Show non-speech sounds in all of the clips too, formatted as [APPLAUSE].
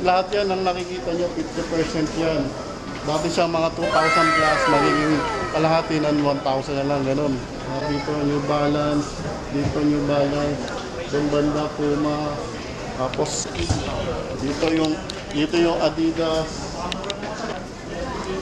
Lahat yan ang nakikita nyo, 50% yan. Dati siya mga 2,000 plus, magiging kalahati ng 1,000 na lang, ganun. Ah, Dito New Balance, dito New Balance, doon banda Puma, tapos dito yung dito yung Adidas.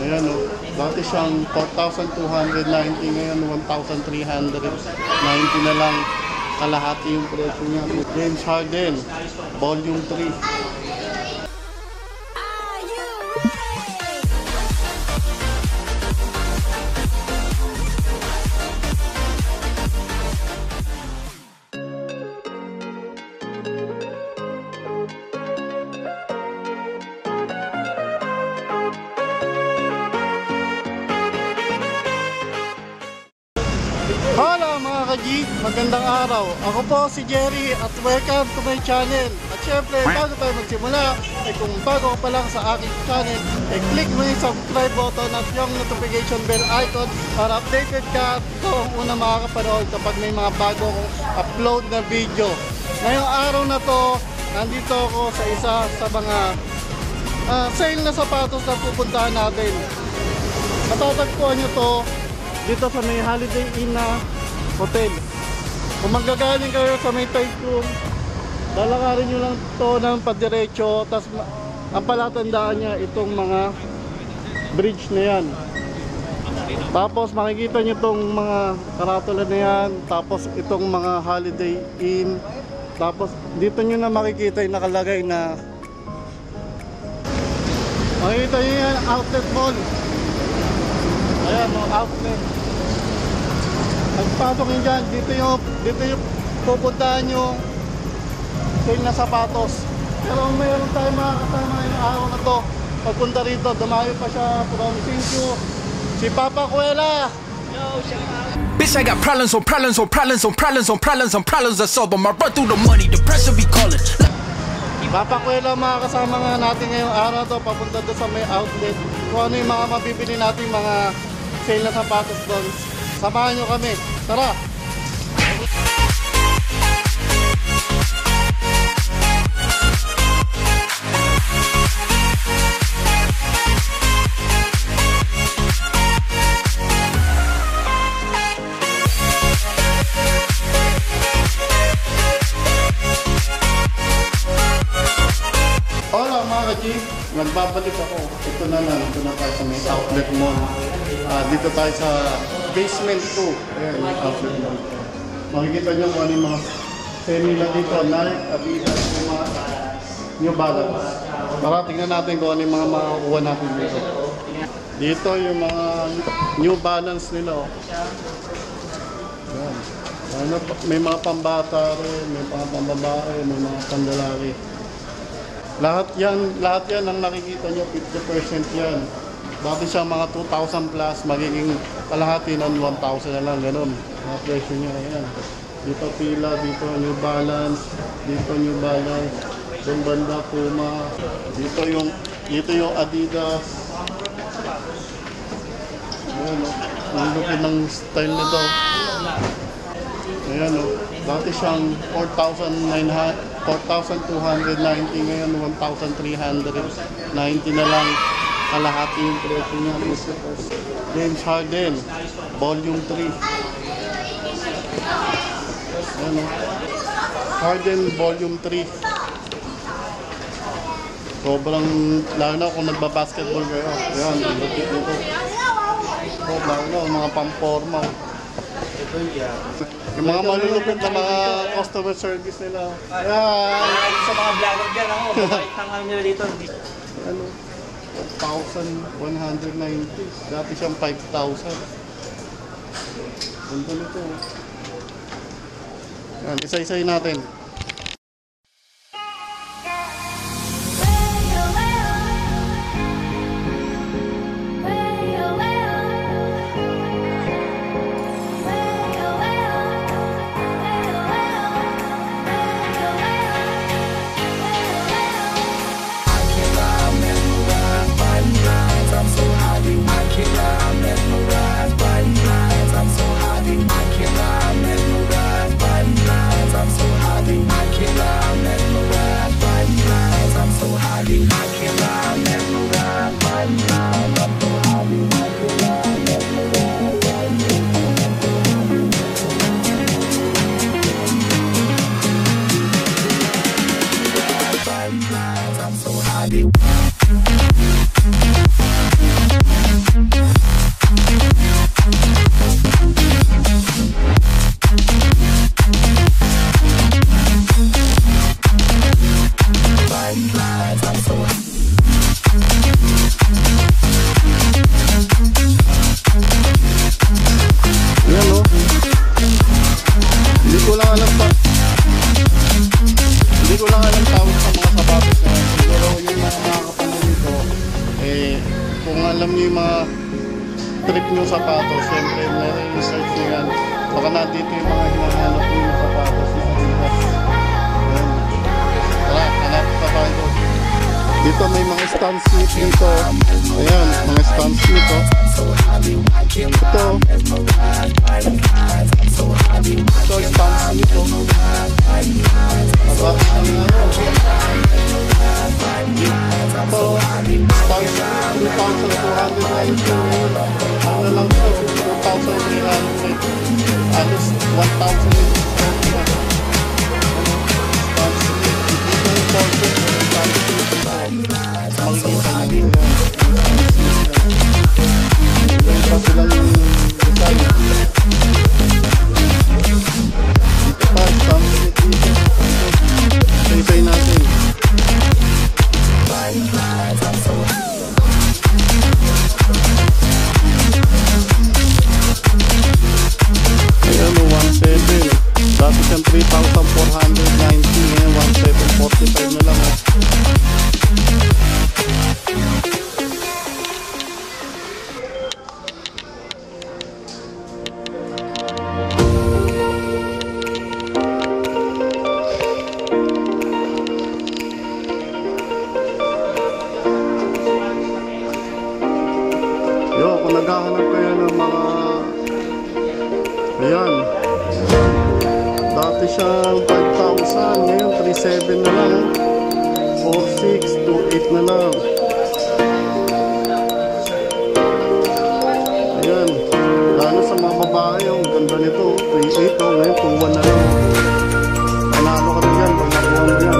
Ayan o, dati siyang 4,290, ngayon 1,390 na lang kalahati yung presyo niya. James Harden, Volume 3. Araw. Ako po si Jerry at welcome to my channel. At syempre, bago tayo magsimula, ay kung bago ka pa lang sa aking channel, ay click mo yung subscribe button at yung notification bell icon para updated ka at ikaw ang una makakapanood kapag may mga bago akong upload na video. Ngayong araw na to, nandito ako sa isa sa mga ah, sale na sapatos na pupuntahan natin. Matatagpuan nyo to dito sa may Holiday Inn na hotel. Kung manggagaling kayo sa may Taikum, lalakarin nyo lang to ng padiretso, tapos ang palatandaan niya itong mga bridge na yan. Tapos makikita nyo itong mga karatula na yan, tapos itong mga Holiday Inn, tapos dito nyo na makikita yung nakalagay na makikita nyo yan, outlet mall. Ayan, outlet. Pagpasok nyo dyan, dito yung, dito yung pupuntahan yung sale na sapatos. Pero mayroon tayo mga kasama yung araw na to. Pagpunta rito, dumayo pa siya from Sinju. Si Papa Kuela. Bitch, I got problems on problems on problems on problems on problems on problems I solve them. I run through the money, the pressure be calling. Papa Kuela mga kasama nga natin ngayong araw to. Papunta doon sa may outlet. Kung ano yung mga mabibili natin mga sale na sapatos doon. Samahan nyo kami. Tara! Hola mga ka-G, nagbabalik ako. Ito na lang, ito na tayo sa may outlet mall. Ah, dito tayo sa basement 2. Ayan, yung outlet mall. Makikita nyo kung ano yung mga sale nila dito. Nike, Adidas, mga New Balance. Tara, tingnan natin kung ano yung mga makukuha natin dito. Dito yung mga New Balance nila. Oh. Ayan. Ano, may mga pambata rin, may mga pambabae, may mga pandalari. Lahat yan, lahat yan ang nakikita nyo, 50% yan. Dati siya mga 2,000 plus, magiging kalahati ng 1,000 na lang, ganun. Mga presyo niya, ayan. Dito pila, dito New Balance, dito New Balance, doon banda Puma, dito yung, dito yung Adidas. Ayan, oh. ang lupin ng style nito. Ayan o. Dati siyang 4,900 4,290 ngayon 1,390 na lang kalahati yung presyo niya. James Harden, Volume 3. Ayan o. Harden, Volume 3. Sobrang, lalo na kung nagbabasketball kayo. Ayan, lupit nito. Oh, lalo na, mga pamporma. Yung mga malulupit na mga customer service nila. Ayan. sa mga vlogger dyan, ako, mabait ang ano nila dito. Ano? 1,190. Dati siyang 5,000. Ganda nito. Yan, isa-isayin natin. Ayan. Dati siyang 5,000. Ngayon, 3,700 na lang. 4,600, 2,800 na lang. Ayan. Lalo sa mga babae, oh. ang ganda nito. 3,800. Ngayon, 2,100 na lang. Panalo ka rin yan. Pag nakuha mo yan.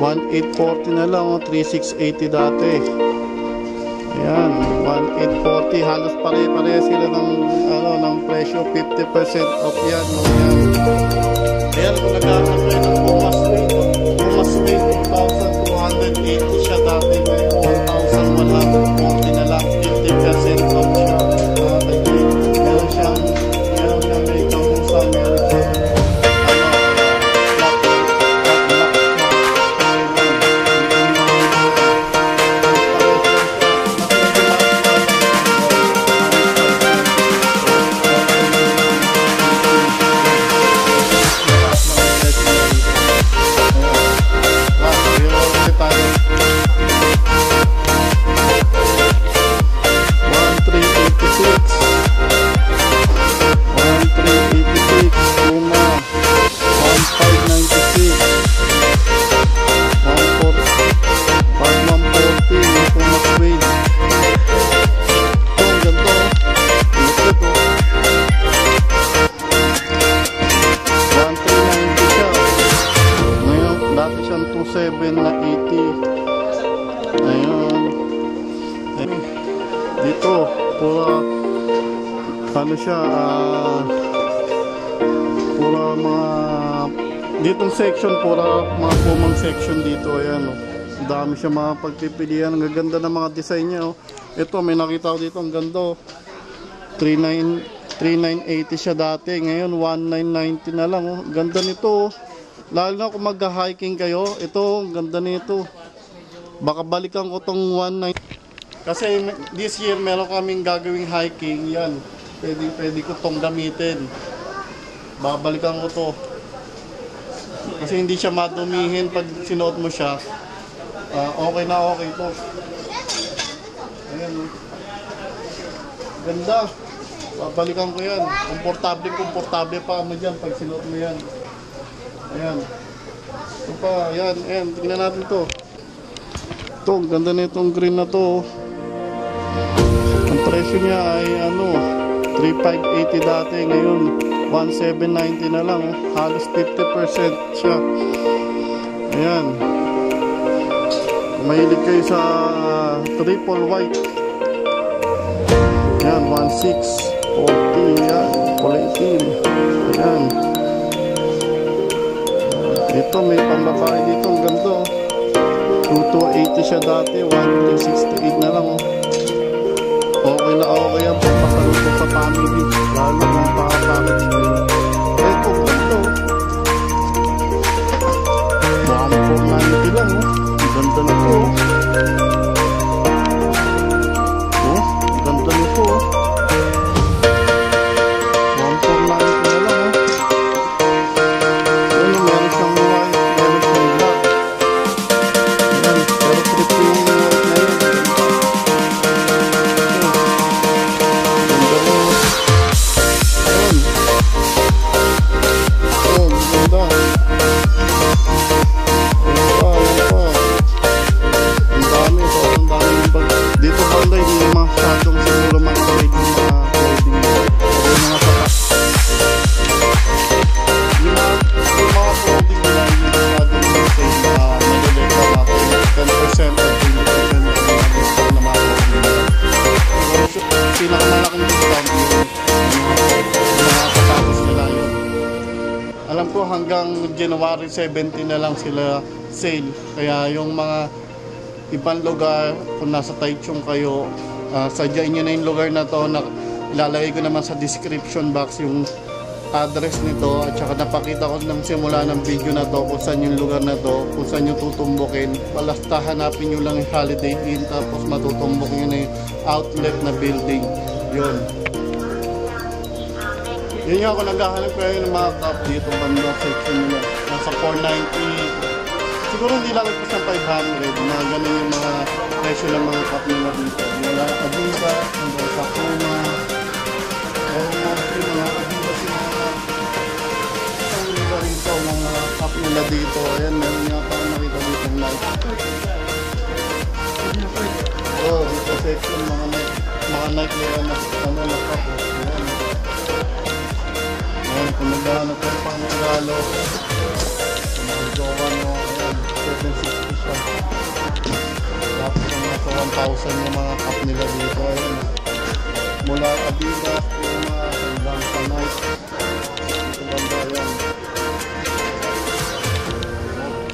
1840 na lang, oh, 3680 dati. Ayan, 1840 halos pare-pare sila ng ano ng presyo 50% off yan no yan. Ayan kung nagkakaroon kayo ng Wing, Pumas Wing 2,280 pumang section dito, ayan, oh. Ang dami siya mga pagpipilian, ang gaganda ng mga design niya, oh. Ito, may nakita ko dito, ang ganda, oh. 39 3980 siya dati. Ngayon 1990 na lang. Oh. Ganda nito. oh. Lalo na kung mag-hiking kayo. Ito, ang ganda nito. Baka balikan ko tong 19. Kasi this year meron kaming gagawing hiking. Yan. Pwede, pwede ko tong gamitin. Babalikan ko to. Kasi hindi siya madumihin pag sinuot mo siya. Ah, okay na okay to. Ayan. oh. Ganda. Babalikan ko yan. Komportable, komportable pa mo dyan pag sinuot mo yan. Ayan. Ito pa, ayan, ayan. Tingnan natin to. Ito, ganda na itong green na to. Ang presyo niya ay ano, 3,580 dati. Ngayon, 1,790 na lang. oh. Halos 50% siya. Ayan. Mahilig kayo sa ah, triple white. Ayan, 1,640. Yan, kulay itim. Ayan. Dito, may pambabae dito. Ang ganda. oh. 2280 siya dati. 1368 na lang. oh. Okay na okay yan. Pagpapaluto sa family. Lalo ng package kayo. Eh, kung ito. 1490 lang. Oh. Ang ganda na to. Oh, Alam ko hanggang January 17 na lang sila sale. Kaya yung mga ibang lugar, kung nasa Taichung kayo, uh, sadyain nyo na yung lugar na to. Na, ilalagay ko naman sa description box yung address nito at saka napakita ko ng simula ng video na to kung saan yung lugar na to, kung saan yung tutumbukin. Basta hanapin nyo lang yung Holiday Inn tapos matutumbok nyo na yung outlet na building. Yun. Yun yung ako naghahanap ko yung mga cup dito banda section nila. Nasa 490 Siguro hindi lalagpas ng 500. Mga ganun yung mga presyo ng mga cup nila dito. Wala Adiba, hanggang sa Puma. Pero mostly mga Adiba si mga isang liba rin to mga nila dito. Ayan, meron nga pa nakita dito ng light. Oh, ito section mga mga night nila na ano na cup. Ayan, kung nagdaan ako pang regalo. Nagdawa nyo, ayan, 760 siya. Tapos yung nasa 1,000 yung mga cup nila dito. Ayan, mula Adidas, Puma, hanggang sa Nike. Ito ganda, ayan.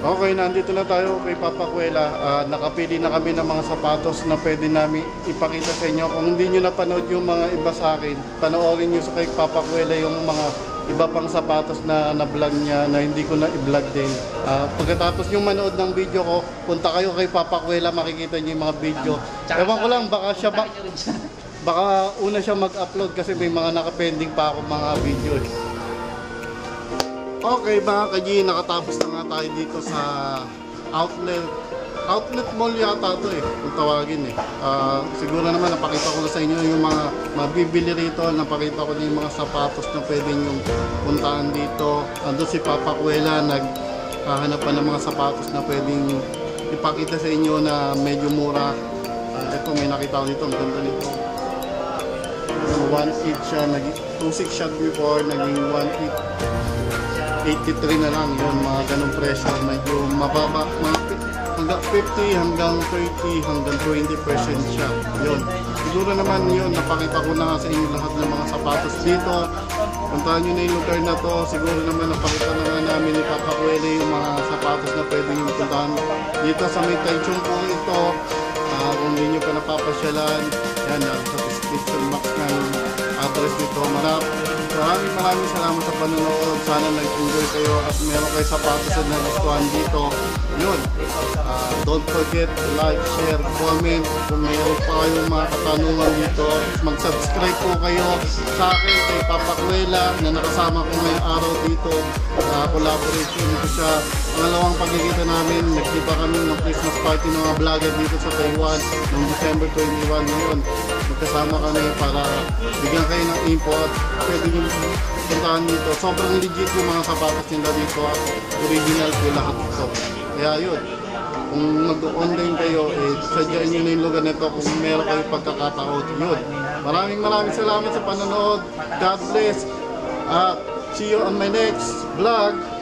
Okay, nandito na tayo kay Papa Kuela. Uh, nakapili na kami ng mga sapatos na pwede namin ipakita sa inyo. Kung hindi nyo napanood yung mga iba sa akin, panoorin nyo sa kay Papa Kuela yung mga iba pang sapatos na na-vlog niya na hindi ko na i-vlog din. Ah, pagkatapos yung manood ng video ko, punta kayo kay Papa Kuela, makikita nyo yung mga video. Ewan ko lang, baka siya ba, [LAUGHS] baka una siya mag-upload kasi may mga nakapending pa ako mga video. Okay mga kaji, nakatapos na nga tayo dito sa outlet outlet mall yata to eh, kung tawagin eh. Ah, siguro naman napakita ko sa inyo yung mga mabibili rito, napakita ko na yung mga sapatos na pwede nyo puntahan dito. Ando si Papa Kuela, naghahanap pa ng mga sapatos na pwedeng ipakita sa inyo na medyo mura. Ah, ito may nakita ko dito, ang ganda nito. 1.8 siya, naging 2.6 siya before, naging 1.8 83 na lang yun, mga ganong presyo. Medyo mababa, mga hanggang 50, hanggang 30, hanggang 20% siya. Yun. Siguro naman yun, napakita ko na sa inyo lahat ng mga sapatos dito. Puntahan nyo na yung lugar na to. Siguro naman napakita na nga namin ni Papa Kuele yung mga sapatos na pwede nyo puntahan. Dito sa may Taichung po ito, Ah, kung hindi nyo pa napapasyalan, yan, yan sa description box ng address nito. Marap, maraming maraming salamat sa panonood. Sana nag-enjoy kayo at meron kayo sapatos na nagustuhan dito. Yun. Ah, don't forget to like, share, comment. Kung mayroon pa kayong mga katanungan dito, mag-subscribe po kayo sa akin kay Papa Kuela na nakasama ko ngayong araw dito. Uh, collaboration ko siya. Pangalawang pagkikita namin, nagkita kami ng Christmas party ng mga vlogger dito sa Taiwan noong December 21 ngayon. Magkasama kami para bigyan kayo ng info at pwede nyo puntahan dito. Sobrang legit yung mga sapatos nila dito at original po lahat ito. Kaya yun, kung mag-online kayo, eh, sadyain nyo na yung lugar nito kung meron kayo pagkakataon. Yun. Maraming maraming salamat sa panonood. God bless. At see you on my next vlog.